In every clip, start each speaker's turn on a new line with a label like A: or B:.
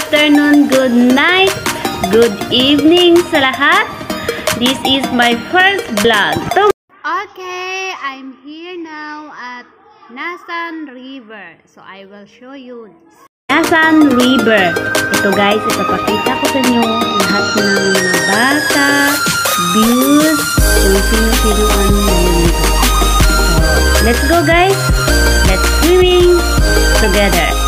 A: afternoon, good night, good evening sa lahat. This is my first vlog. So, okay, I'm here now at Nasan River. So, I will show you. Nasan River. Ito guys, ipapakita ko sa inyo lahat ng mga bata, views, kung sino-sino ang nandito. So, let's go guys. Let's swimming together.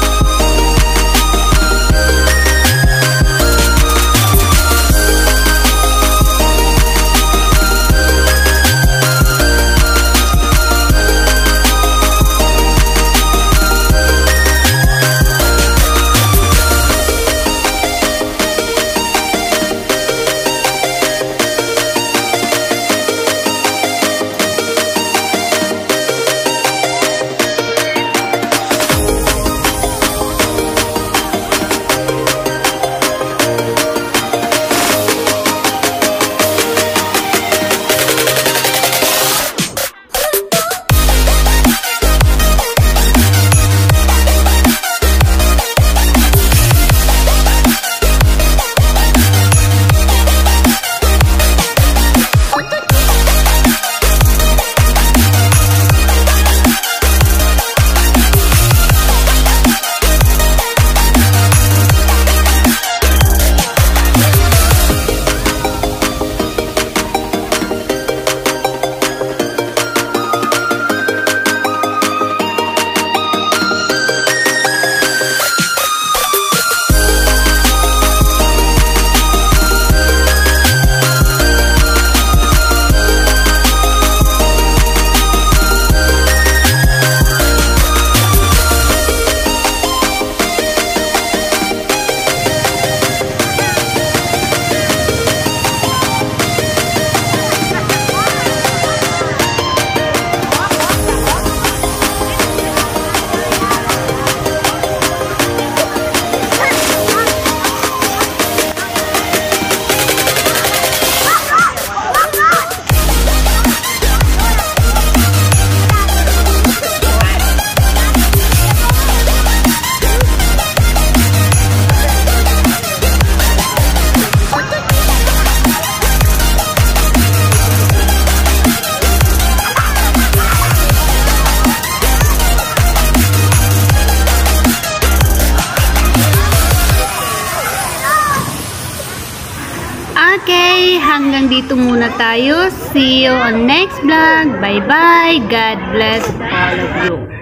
A: Okay, hanggang dito muna tayo. See you on next vlog. Bye-bye. God bless all of you.